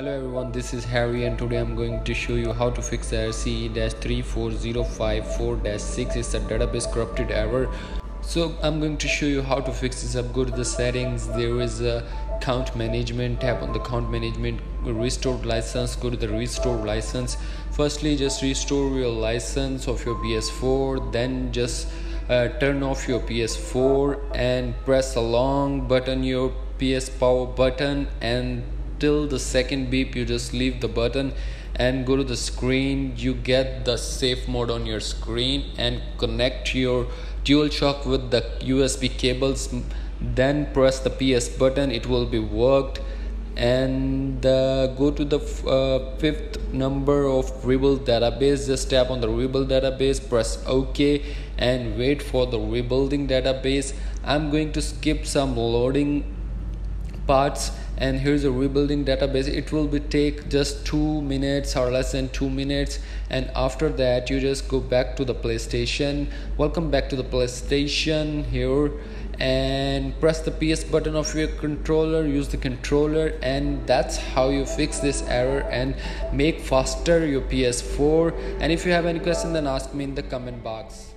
Hello everyone, this is Harry and today I'm going to show you how to fix error CE-34054-6 It's a database corrupted error. So I'm going to show you how to fix this. Up. Go to the settings, there is a account management tap on the account management restore license. Go to the restore license. Firstly just restore your license of your ps4 then just uh, turn off your ps4 and press a long button your ps power button and till the second beep you just leave the button and go to the screen. You get the safe mode on your screen and connect your dual shock with the usb cables. Then press the ps button. It will be worked. And uh, go to the uh, fifth number of rebuild database. Just tap on the rebuild database. Press ok and wait for the rebuilding database. I'm going to skip some loading parts and here's a rebuilding database. It will be take just two minutes or less than two minutes and after that you just go back to the playstation. Welcome back to the playstation here and press the ps button of your controller use the controller and that's how you fix this error and make faster your ps4 and if you have any question then ask me in the comment box